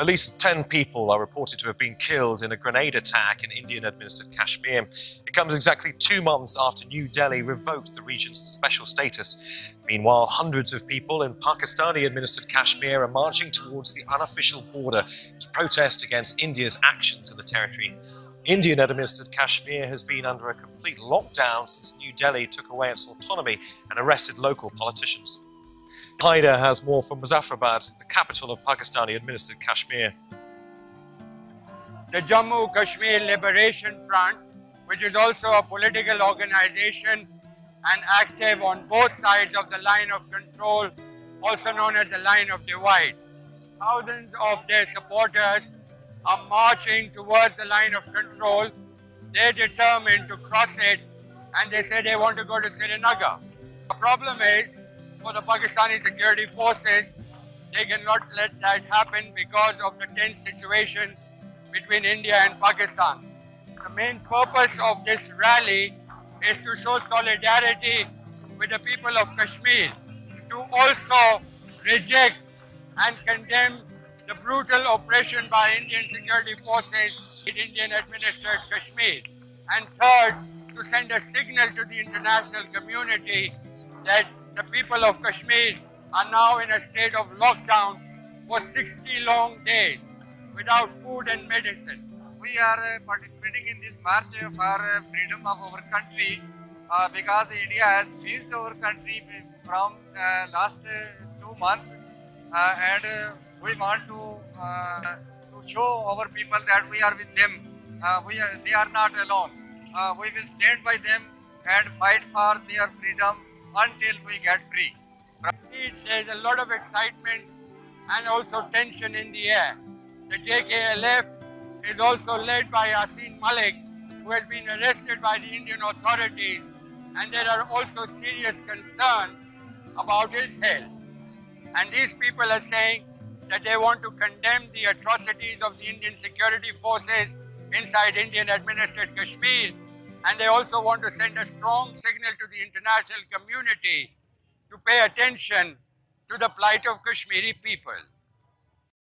At least 10 people are reported to have been killed in a grenade attack in Indian administered Kashmir. It comes exactly two months after New Delhi revoked the region's special status. Meanwhile, hundreds of people in Pakistani administered Kashmir are marching towards the unofficial border to protest against India's actions in the territory. Indian administered Kashmir has been under a complete lockdown since New Delhi took away its autonomy and arrested local politicians. Hyder has more from Muzaffarabad, the capital of Pakistani administered Kashmir. The Jammu Kashmir Liberation Front, which is also a political organization and active on both sides of the line of control, also known as the line of divide. Thousands of their supporters are marching towards the line of control. They're determined to cross it and they say they want to go to Srinagar. The problem is for the Pakistani security forces, they cannot let that happen because of the tense situation between India and Pakistan. The main purpose of this rally is to show solidarity with the people of Kashmir, to also reject and condemn the brutal oppression by Indian security forces in Indian administered Kashmir. And third, to send a signal to the international community that the people of Kashmir are now in a state of lockdown for 60 long days without food and medicine. We are uh, participating in this march for uh, freedom of our country uh, because India has seized our country from uh, last uh, two months uh, and we want to to show our people that we are with them. we are, they are not alone. we will stand by them and fight for their freedom until we get free. There's a lot of excitement and also tension in the air. The JKLF is also led by Yasin Malik, who has been arrested by the Indian authorities, and there are also serious concerns about his health. And these people are saying that they want to condemn the atrocities of the Indian security forces inside Indian administered Kashmir and they also want to send a strong signal to the international community to pay attention to the plight of Kashmiri people.